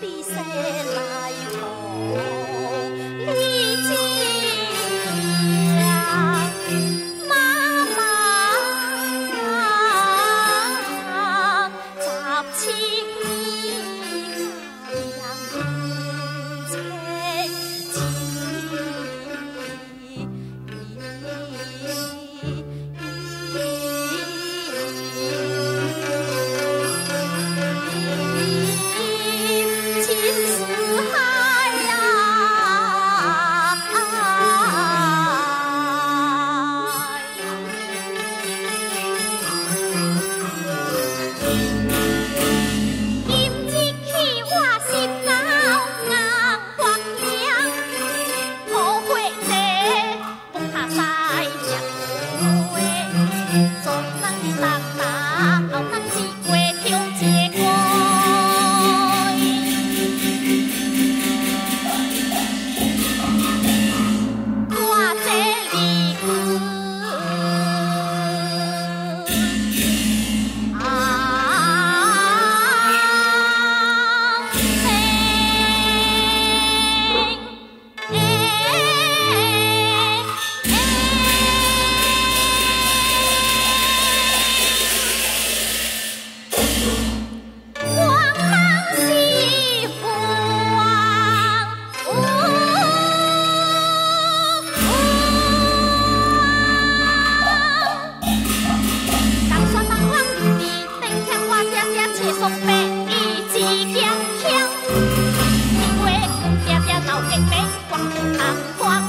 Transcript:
đi xe Nắng. 白衣一肩挑这位公子